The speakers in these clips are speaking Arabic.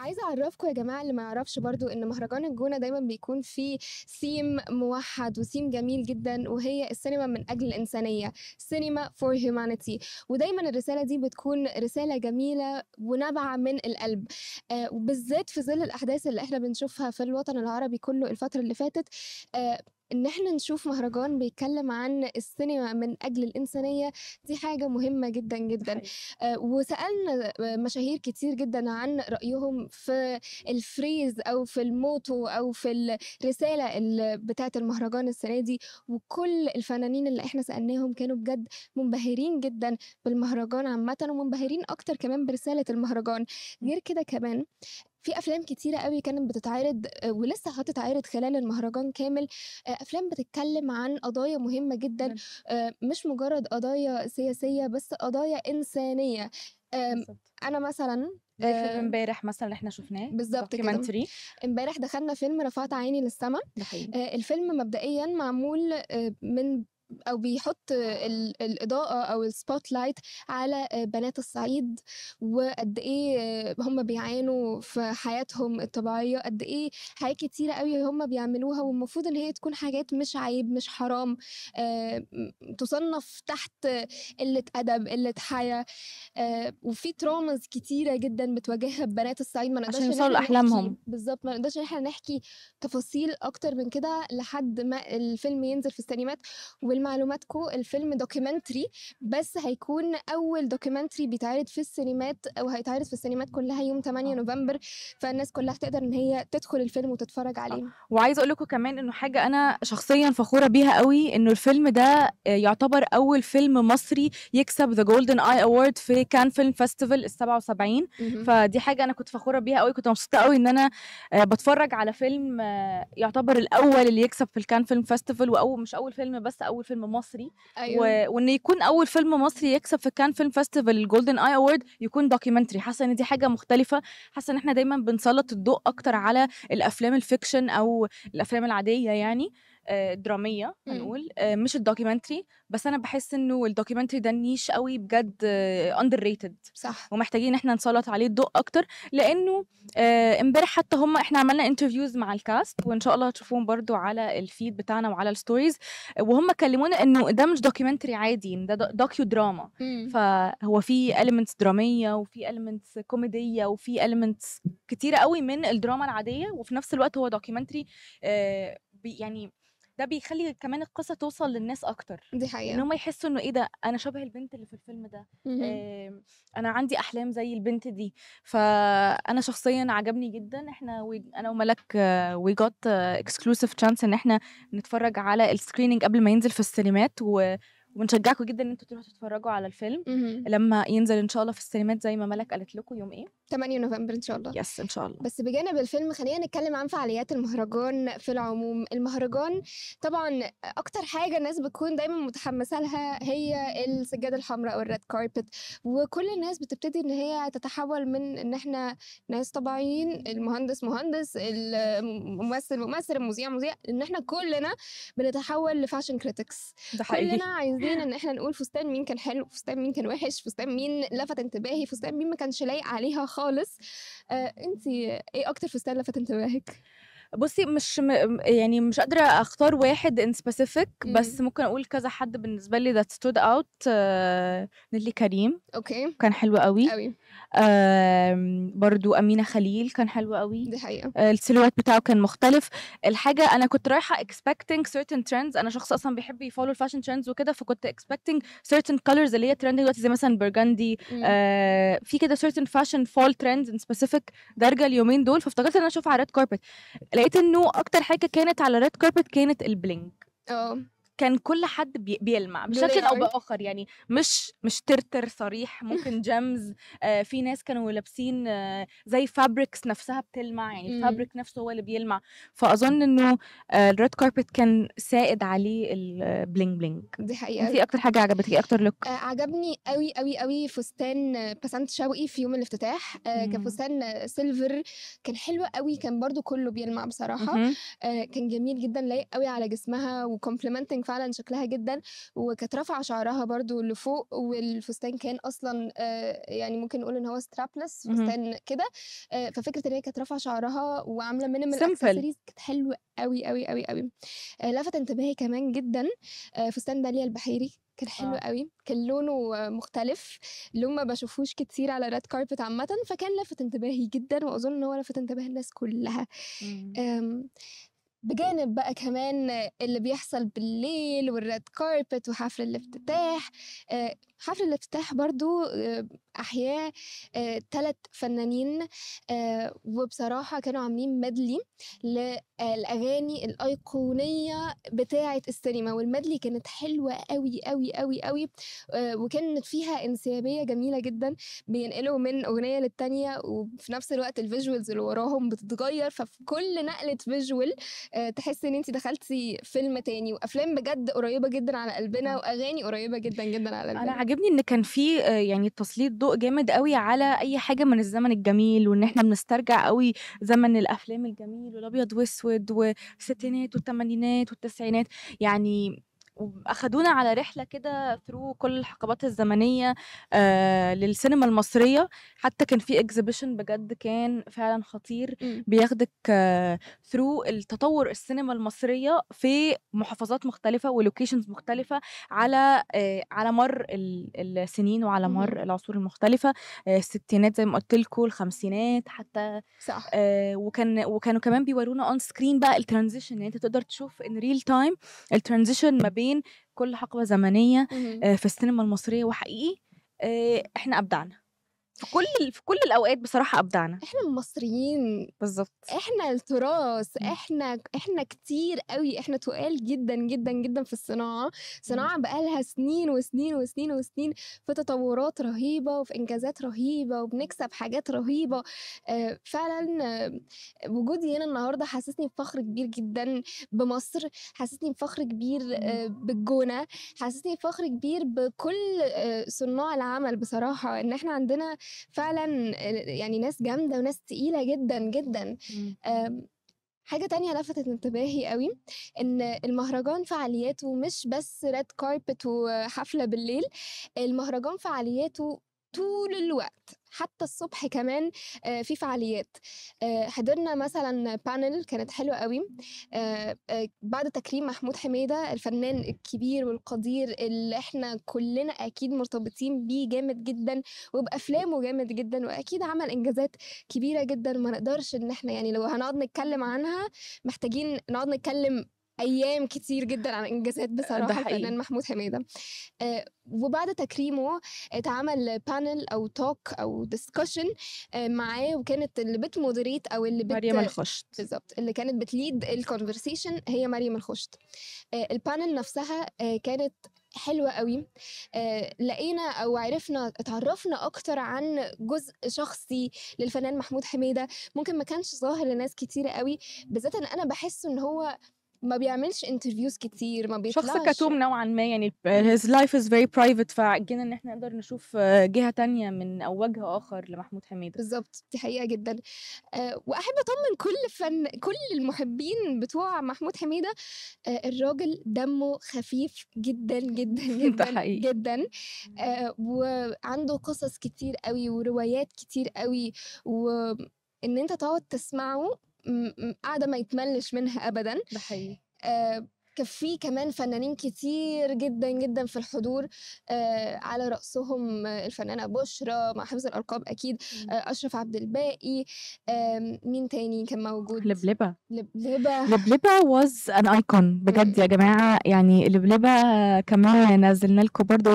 عايزة أعرّفكم يا جماعة اللي ما يعرفش برضه إن مهرجان الجونة دايمًا بيكون فيه theme موحّد وtheme جميل جدًا وهي السينما من أجل الإنسانية cinema for humanity. ودايمًا الرسالة دي بتكون رسالة جميلة ونابعة من القلب. آآ وبالذات في ظِل الأحداث اللي إحنا بنشوفها في الوطن العربي كُلّه الفترة اللي فاتت آآ إن إحنا نشوف مهرجان بيتكلّم عن السينما من أجل الإنسانية دي حاجة مهمة جدًا، جدًا حقيقي. آآ وسألنا مشاهير كتير جدًا عن رأيهم في الphrase أو في الmotto أو في الرسالة ال بتاعة المهرجان السنة دي وكل الفنانين اللي إحنا سألناهم كانوا بجد منبهرين جدًا بالمهرجان عامةً ومنبهرين أكتر كمان برسالة المهرجان. غير كده كمان في أفلام كتيرة أوي كانت بتتعرض آآ ولسه هتتعرض خلال المهرجان كامل آآ أفلام بتتكلّم عن قضايا مهمة جدًا. آآ مش مجرّد قضايا سياسية بس قضايا بالضبط. أنا مثلًا زي فيلم امبارح مثلًا اللي إحنا شُفناه بالضبط كده. امبارح دخلنا فيلم رفعت عيني للسما الفيلم مبدئيًا معمول من أو بيحُط ال الإضاءة أو الspotlight على آآ بنات الصعيد وقد إيه هم بيعانوا في حياتهم الطبيعية، قد إيه حاجات كتيرة أوي هم بيعملوها والمفروض إن هي تكون حاجات مش عيب، مش حرام م تصنّف تحت قِلّة أدب، قِلّة حيا آآ وفي traumas كتيرة جدًا بتواجهها بنات الصعيد ما نقدرش عشان يوصلوا لأحلامهم. بالضبط، ما نقدرش إن إحنا نحكي تفاصيل أكتر من كده لحد ما الفيلم ينزل في السينمات ولمعلوماتكم الفيلم documentary بس هيكون أول documentary بيتعرض في السينمات أو هيتعرض في السينمات كُلّها يوم 8 آه. نوفمبر، فالناس كُلّها هتقدر إن هي تدخل الفيلم وتتفرّج آه. عليه. وعايزة أقول لكم كمان إنه حاجة أنا شخصيًا فخورة بيها أوي، إنه الفيلم ده آآ يعتبر أول فيلم مصري يكسب the golden eye award في Cannes film festival ال77 اهم. فدي حاجة أنا كنت فخورة بيها أوي، كنت مبسوطة أوي إن أنا آآ باتفرّج على فيلم يعتبر الأول اللي يكسب في الCannes film festival وأول مش أول فيلم بس، أول فيلم مصري أيوه. و وإن يكون أول فيلم مصري يكسب في الCannes film festival الgolden eye award يكون documentary. حاسة إن دي حاجة مختلفة، حاسة إن إحنا دايمًا بنسلّط الضوء أكتر على الأفلام الfiction أو الأفلام العادية يعني. آآ الدرامية إمم. هنقول آآ مش الdocumentary بس أنا باحس إنه الdocumentary ده niche أوي بجد underrated صح. ومحتاجين إن إحنا نسلّط عليه الضوء أكتر، لإنه آآ امبارح حتى هم إحنا عملنا interviews مع الcast وإن شاء الله هتشوفوهم برضه على الfeed بتاعنا وعلى الstories وهم كلمونا إنه ده مش documentary عادي، ده د docudrama إمم. فهو في elements درامية وفي elements كوميدية وفي elements كتيرة أوي من الدراما العادية وفي نفس الوقت هو بي يعني ده بيخلّي كمان القصة توصل للناس أكتر، دي حقيقة. هم يحسّوا إنه إيه ده أنا شبه البنت اللي في الفيلم ده،. آمم أنا عندي أحلام زي البنت دي، فأنا شخصيًا عجبني جدًا إحنا و أنا وملك we got exclusive chance إن إحنا نتفرّج على الscreening قبل ما ينزل في السينمات و وبنشجّعكم جدًا إن أنتم تروحوا تتفرّجوا على الفيلم. لمّا ينزل إن شاء الله في السينمات زي ما ملك قالت لكم يوم إيه؟ 8 نوفمبر إن شاء الله. yes إن شاء الله. بس بجانب الفيلم خلّينا نتكلّم عن فعاليات المهرجان في العموم. المهرجان طبعًا أكتر حاجة الناس بتكون دايمًا متحمّسة لها هي السجادة الحمرا أو الred carpet وكل الناس بتبتدي إن هي تتحوّل من إن إحنا ناس طبيعيين، المهندس مهندس، الممثل ممثل، المذيع مذيع، إن إحنا كُلّنا بنتحوّل لfashion critics ده حقيقي. كُلّنا عايزين إن إحنا نقول فستان مين كان حلو، فستان مين كان وِحِش، فستان مين لَفَت انتباهي، فستان مين ما كانش لايق عليها خالص. آآ أنتِ إيه أكتر فستان لَفَت انتباهك؟ بُصّي مش م يعني مش قادرة أختار واحد in specific بس إمم. ممكن أقول كذا حد بالنسبة لي that stood out نيللي كريم أوكي. كان حلو أوي. أوي. آمم برضه أمينة خليل كان حلو أوي. دي حقيقة. آآ الsilhouette بتاعه كان مختلف. الحاجة أنا كنت رايحة expecting certain trends أنا شخص أصلًا بيحب يfollow الfashion trends وكده فكنت expecting certain colors اللي هي trending دلوقتي زي مثلًا إمم. آآ في كده certain fashion fall trends in specific دارجة اليومين دول، فافتكرت إن أنا أشوفها على red carpet لقيت إنه أكتر حاجة كانت على red carpet كانت الbling. آه. كان كل حد بي بيلمع بشكل أو بيلمع. بآخر يعني مش مش ترتر صريح ممكن gems آآ في ناس كانوا لابسين زي fabrics نفسها بتلمع يعني إمم. الfabric نفسه هو اللي بيلمع، فأظن إنه آآ الred carpet كان سائد عليه الbling bling. دي حقيقة. أنتِ إيه أكتر حاجة عجبتِك، إيه أكتر look؟ آآ عجبني أوي، أوي، أوي فستان بسنت شوقي في يوم الافتتاح آآ كان إمم. فستان silver كان حلو أوي، كان برضه كُلّه بيلمع بصراحة اهم. آآ كان جميل جدًا لايق أوي على جسمها وcomplimenting فعلًا شكلها جدًا، وكانت رافعة شعرها برضه لفوق، والفستان كان أصلًا آآ يعني ممكن نقول إن هو اهم. فستان كده، آآ ففكرة إن هي كانت رافعة شعرها minimal simple. accessories كانت حلوة أوي، أوي، أوي، أوي. آآ لفت انتباهي كمان جدًا فستان داليا البحيري، كان حلو آه. أوي، كان لونه مختلف، لون ما باشوفهوش كتير على red carpet عامةً، فكان لافت انتباهي جدًا، وأظن إن هو لفت انتباه الناس كلها. بجانب بقى كمان اللي بيحصل بالليل والred carpet وحفل الافتتاح، آآ حفل الافتتاح برضه آآ أحياه آآ 3 فنانين وبصراحة كانوا عاملين medley للأغاني الأيقونية بتاعة السينما، والmedley كانت حلوة أوي، أوي، أوي، آآ وكانت فيها انسيابية جميلة جدًا، بينقلوا من أغنية للتانية، وفي نفس الوقت الvisuals اللي وراهم بتتغير، ففي كل نقلة visual آآ تحسي إن أنتِ دخلتِ فيلم تاني، وأفلام بجد قريبة جدًا على قلبنا، طبعًا. وأغاني قريبة جدًا، جدًا على قلبنا. عاجبني إن كان في آآ يعني تسليط ضوء جامد أوي على أي حاجة من الزمن الجميل، وإن إحنا بنسترجع أوي زمن الأفلام الجميل والأبيض وأسود والستينات والتمانينات والتسعينات، يعني أخدونا على رحلة كده through كل الحقبات الزمنية آآ للسينما المصرية، حتى كان في exhibition بجد كان فعلًا خطير، إمم. بياخدِك through التطور السينما المصرية في محافظات مختلفة وlocations مختلفة على آآ على مَر ال السنين وعلى اهم. مَر العصور المختلفة، آآ الستينات زي ما قُلت لكم، الخمسينات حتى صح. آآ وكان وكانوا كمان بيورونا on screen بقى الtransition يعني أنت تقدر تشوف in real time الtransition ما بين كل حقبة زمنية اهم. آآ في السينما المصرية، وحقيقي آآ إحنا أبدعنا. في كل في كل الأوقات بصراحة أبدعنا. إحنا المصريين، بالضبط. إحنا التراث، إمم. إحنا إحنا كتير أوي، إحنا تُقال جدًا، جدًا، جدًا في الصناعة، إمم. صناعة بقى لها سنين وسنين وسنين وسنين في تطورات رهيبة، وفي إنجازات رهيبة، وبنكسب حاجات رهيبة، آآ فعلًا وجودي هنا النهارده حسسني بفخر كبير جدًا بمصر، حسسني بفخر كبير إمم. آآ بالجونة، حسسني بفخر كبير بكل صُناع العمل بصراحة، إن إحنا عندنا فعلًا يعني ناس جامدة وناس تقيلة جدًا، جدًا. إمم. آمم حاجة تانية لفتت انتباهي أوي، إن المهرجان فعالياته مش بس red carpet وحفلة بالليل، المهرجان فعالياته طول الوقت، حتى الصبح كمان آآ في فعاليات. آآ حضرنا مثلًا panel كانت حلوة أوي، آآ آآ بعد تكريم محمود حميدة الفنان الكبير والقدير اللي إحنا كلنا أكيد مرتبطين بيه جامد جدًا، وبأفلامه جامد جدًا، وأكيد عمل إنجازات كبيرة جدًا ما نقدرش إن إحنا يعني لو هنقعد نتكلم عنها محتاجين نقعد نتكلم أيام كتير جدًا عن بصراحة حقيقي. الفنان محمود حميدة. آآ وبعد تكريمه اتعمل panel أو talk أو discussion آآ معاه، وكانت اللي بتmoderate أو اللي بت مريم الخُشت. بالضبط، اللي كانت بتlead الconversation هي مريم الخُشت. آآ الpanel نفسها كانت حلوة أوي، آآ لقينا أو عرفنا اتعرّفنا أكتر عن جزء شخصي للفنان محمود حميدة، ممكن ما كانش ظاهر لناس كتيرة أوي، بالذات أنا باحس إن هو ما بيعملش interviews كتير، ما شخص بيطلعش كتوم نوعًا ما يعني his life is very private فجينا إن إحنا نقدر نشوف جهة تانية من أو وجه آخر لمحمود حميدة. بالضبط، دي حقيقة جدًا. آآ وأحب أطمن كل فن كل المحبين بتوع محمود حميدة، آآ الراجل دمه خفيف جدًا، جدًا، جدًا، حقيقي. جدًا، وعنده قصص كتير أوي وروايات كتير أوي، وإن أنت تقعد تسمعه قعدة ما يتملّش منها أبدًا. ده حقيقي. كان في كمان فنانين كتير جدًا، جدًا في الحضور، آآ على رأسهم الفنانة بُشرى مع حفظ الألقاب أكيد،. آآ أشرف عبد الباقي، آمم مين تاني كان موجود؟ لبلبة. لبلبة. لبلبة was an icon بجد. يا جماعة، يعني لبلبة كمان نزّلنا لكم برضه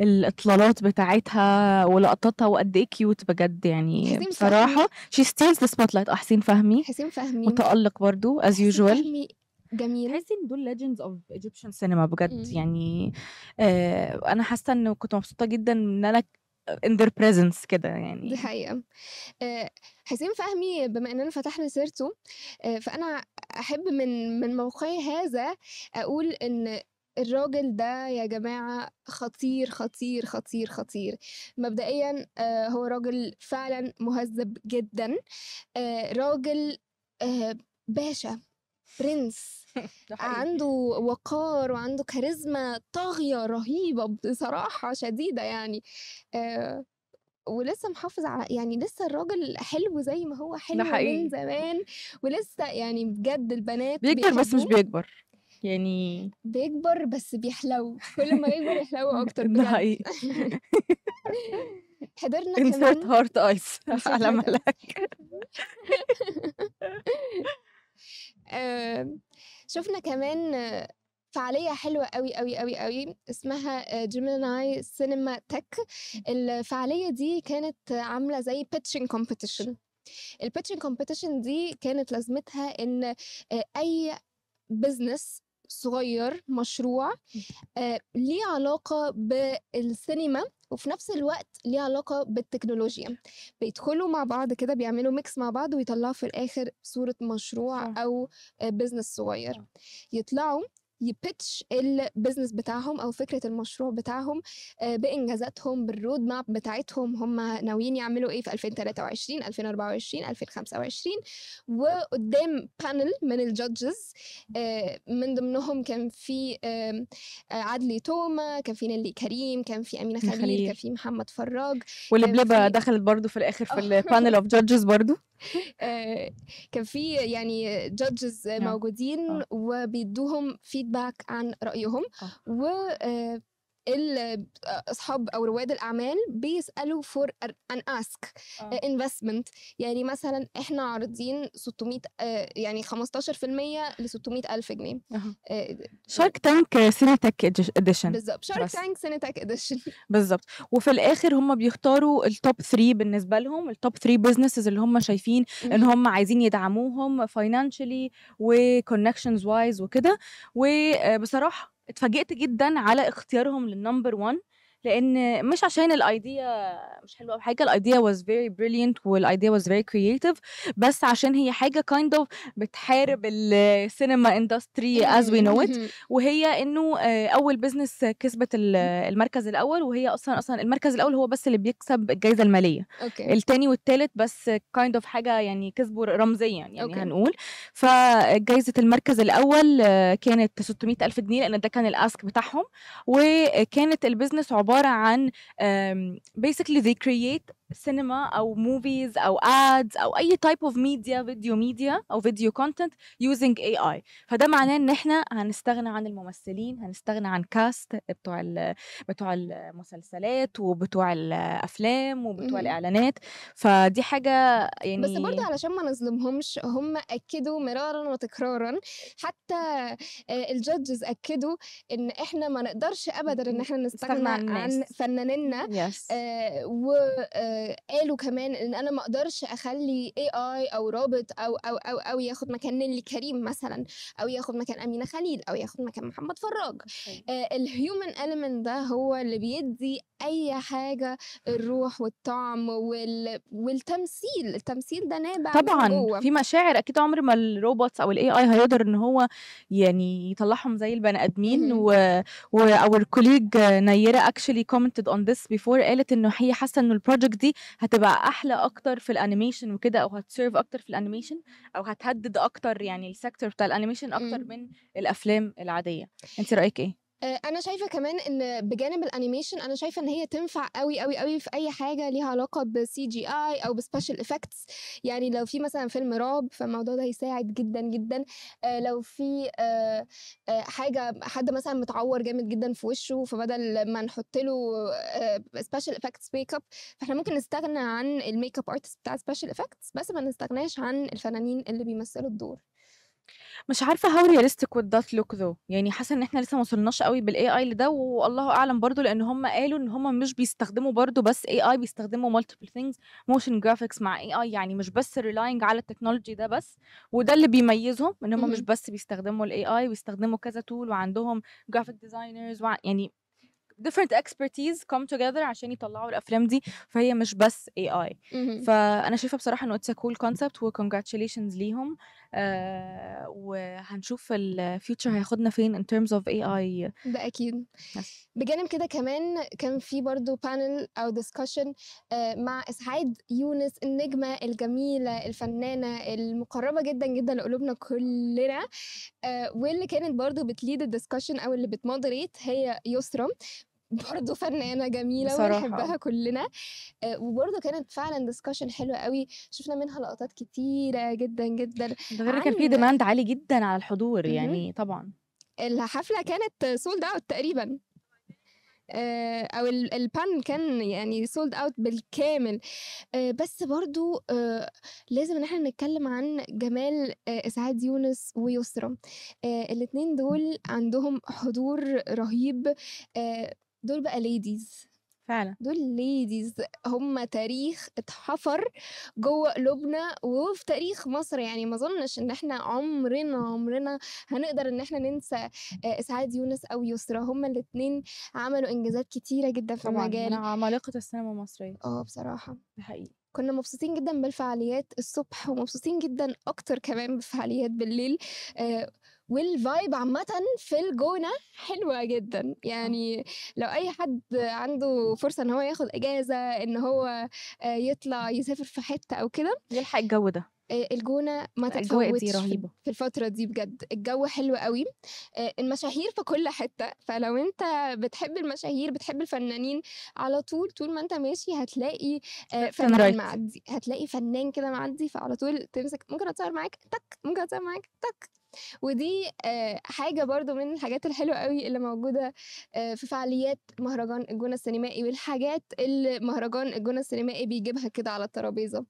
الإطلالات بتاعتها ولقطاتها وقد إيه cute بجد يعني بصراحة she steals the spotlight آه حسين فهمي حسين فهمي. متألق as حسين usual. جميل. تحسي إن دول legends of Egyptian cinema بجد إمم. يعني آآ أنا حاسة إنه كنت مبسوطة جدًا إن أنا in their presence كده دي يعني. حقيقة. آآ حسين فهمي بما إننا فتحنا سيرته، آآ فأنا أحب من من موقعي هذا أقول إن الراجل ده يا جماعة خطير، خطير، خطير، خطير. مبدئيًا هو راجل فعلًا مهذّب جدًا، راجل باشا، برنس حقيقي. عنده وقار وعنده كاريزما طاغية رهيبة بصراحة شديدة يعني آه ولسه محافظ على يعني لسه الراجل حلو زي ما هو حلو حقيقي. من زمان ولسه يعني بجد البنات بيكبر بس مش. بيكبر يعني بيكبر بس بيحلو كل ما يكبر يحلو أكتر ده بجد حقيقي حضرنا كمان heart eyes insert على. ملاك آه، شفنا كمان فعالية حلوة قوي قوي قوي قوي اسمها جيميناي سينما تك الفعالية دي كانت عاملة زي pitching competition. ال pitching competition دي كانت لازمتها إن آه، أي business صغير مشروع آه، ليه علاقة بالسينما وفي نفس الوقت ليه علاقة بالتكنولوجيا بيدخلوا مع بعض كده بيعملوا mix مع بعض ويطلعوا في الآخر صورة مشروع صح. أو business صغير صح. يطلعوا ي pitch ال business بتاعهم أو فكرة المشروع بتاعهم آه، بإنجازاتهم بال road map بتاعتهم هم ناويين يعملوا إيه في 2023 2024 2025 وقدام panel من ال judges من ضمنهم كان في آه، عدلي توما كان في نيلي كريم كان في أمينة خليل خليل. كان في محمد فراج واللبلبه في- دخلت برضو في الآخر في آه. ال panel of judges برضو آه، كان في يعني judges آه. موجودين آه. وبيدوهم feedback عن رأيهم آه. و آه، أصحاب أو رواد الأعمال بيسألوا for an ask آه. investment يعني مثلا إحنا عارضين 600 آه، يعني 15% ل 600 ألف جنيه. آه، Shark Tank cinematic edition بالظبط. Shark. Tank cinematic edition بالظبط. وفي الآخر هم بيختاروا ال top 3 بالنسبة لهم ال top 3 businesses اللي هم شايفين إن هم عايزين يدعموهم financially و connections wise وكده. وبصراحه اتفاجئت جدا على اختيارهم لل number 1 لأن مش عشان ال idea مش حلوة أو حاجة ال idea was very brilliant وال idea was very creative بس عشان هي حاجة kind of بتحارب ال cinema industry as we know it. وهي إنه آه، أول business كسبت ال- المركز الأول وهي أصلا أصلا المركز الأول هو بس اللي بيكسب الجائزه المالية. okay. التاني والتالت بس kind of حاجة يعني كسبوا رمزيا يعني okay. هنقول. فجائزه المركز الأول آه، كانت 600 ألف جنيه لأن ده كان ال ask بتاعهم وكانت ال business عبارة عن basically they create سينما أو movies أو ads أو أي type of media video media أو video content using AI فده معناه إن إحنا هنستغنى عن الممثلين هنستغنى عن cast بتوع ال- بتوع المسلسلات وبتوع الأفلام وبتوع. الإعلانات. فدي حاجة يعني بس برضه علشان ما نظلمهمش هم أكدوا مرارا وتكرارا. حتى ال judges أكدوا إن إحنا ما نقدرش ابدا إن إحنا نستغنى عن عن الناس. فنانينا yes وقالوا كمان إن أنا ما أقدرش أخلي AI أو رابط أو أو أو أو ياخد مكان نيلي كريم مثلا أو ياخد مكان أمينة خليل أو ياخد مكان محمد فراج. ال human element ده هو اللي بيدي أي حاجة الروح والطعم وال... والتمثيل. التمثيل ده نابع من طبعا جوه. في مشاعر. أكيد عمر ما ال robots أو ال AI هيقدر إن هو يعني يطلعهم زي البني آدمين. و, و our colleague نيره actually commented on this before قالت إنه هي حاسة إنه ال project دي هتبقى أحلى أكتر في ال animation وكده أو هت serve أكتر في ال animation أو هتهدد أكتر يعني ال sector بتاع ال animation أكتر مم. من الأفلام العادية انت رأيك إيه أنا شايفة كمان إن بجانب ال animation أنا شايفة إن هي تنفع قوي قوي قوي في أي حاجة ليها علاقة ب CGI أو ب special effects يعني لو في مثلا فيلم رعب فالموضوع ده هيساعد جدا جدا. آه، لو في آه، آه، حاجة حد مثلا متعور جامد جدا في وشه فبدل ما نحط له special effects makeup فإحنا ممكن نستغنى عن ال makeup artist بتاع special effects بس ما نستغناش عن الفنانين اللي بيمثلوا الدور. مش عارفة how realistic would that look though يعني حاسة إن إحنا لسه ما وصلناش قوي بال AI لده والله أعلم برضو لأن هم قالوا إن هم مش بيستخدموا برضو بس AI بيستخدموا multiple things motion graphics مع AI يعني مش بس relying على التكنولوجي ده بس وده اللي بيميزهم إن هم مش. بس بيستخدموا ال AI بيستخدموا كذا tool وعندهم graphic designers وع يعني different expertise come together عشان يطلعوا الأفلام دي فهي مش بس AI. فأنا شايفة بصراحة إنه it's a cool concept و congratulations ليهم آه وهنشوف ال future هياخدنا فين in terms of AI ده أكيد. بس. بجانب كده كمان كان في برضو panel أو discussion مع إسعاد يونس النجمة الجميلة الفنانة المقربة جدا جدا لقلوبنا كلنا آه، واللي كانت برضو بت lead ال discussion أو اللي بت moderate هي يسرا برضه فنانة جميلة ونحبها آه. كلنا. آه، وبرضه كانت فعلا discussion حلوة قوي شفنا منها لقطات كتيرة جدا جدا ده غير كان في demand عالي جدا على الحضور. يعني طبعا. الحفلة كانت sold out تقريبا. آه، أو ال- ال panel كان يعني sold out بالكامل. بس برضو لازم إن إحنا نتكلم عن جمال إسعاد يونس ويسرا. الاتنين دول عندهم حضور رهيب. دول بقى ladies فعلا. دول ladies هم تاريخ اتحفر جوه قلوبنا وفي تاريخ مصر. يعني ما اظنش ان إحنا عمرنا عمرنا هنقدر ان إحنا ننسى آه، اسعاد يونس أو يسرا. هما الاتنين عملوا إنجازات كتيرة جدا في طبعا المجال. عمالقة السينما المصرية. آه بصراحة. ده حقيقي. كنا مبسوطين جدا بالفعاليات الصبح ومبسوطين جدا أكتر كمان بالفعاليات بالليل. آه والفايب عامة في الجونة حلوة جدا. يعني لو أي حد عنده فرصة إن هو ياخد إجازة إن هو آه، يطلع يسافر في حتة أو كده يلحق الجو ده. آه، الجونة ما تتفوتش في رهيبة. في الفترة دي بجد. الجو حلو قوي. آه، المشاهير في كل حتة. فلو أنت بتحب المشاهير بتحب الفنانين على طول طول ما أنت ماشي هتلاقي فنان. معدي. هتلاقي فنان كده معدي فعلى طول تمسك ممكن أتصور معاك؟ تك. ممكن أتصور معاك؟ تك. ودي آه، حاجة برضو من الحاجات الحلوة قوي اللي موجودة آه، في فعاليات مهرجان الجونة السينمائي والحاجات اللي مهرجان الجونة السينمائي بيجيبها كده على الترابيزة.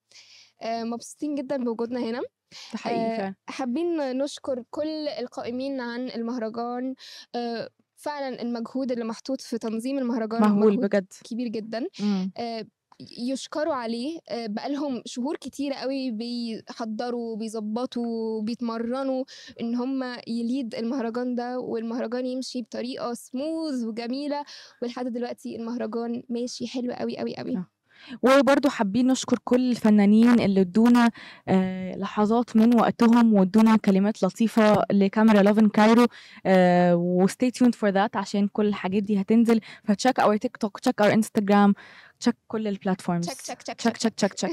آه، مبسوطين جدا بوجودنا هنا. فعلا. حابين نشكر كل القائمين عن المهرجان. فعلا المجهود اللي محطوط في تنظيم المهرجان مهول بجد. كبير جدا. مم. يشكروا عليه آه، بقالهم شهور كتيرة قوي بيحضروا بيظبطوا بيتمرنوا إن هم ي lead المهرجان ده والمهرجان يمشي بطريقة سموث وجميلة ولحد دلوقتي المهرجان ماشي حلو قوي قوي قوي. وبرضه حابين نشكر كل الفنانين اللي ادونا آه لحظات من وقتهم وادونا كلمات لطيفة لكاميرا Lovin Cairo آه و stay tuned for that عشان كل الحاجات دي هتنزل. ف check our TikTok check our Instagram check كل ال platforms check check check check check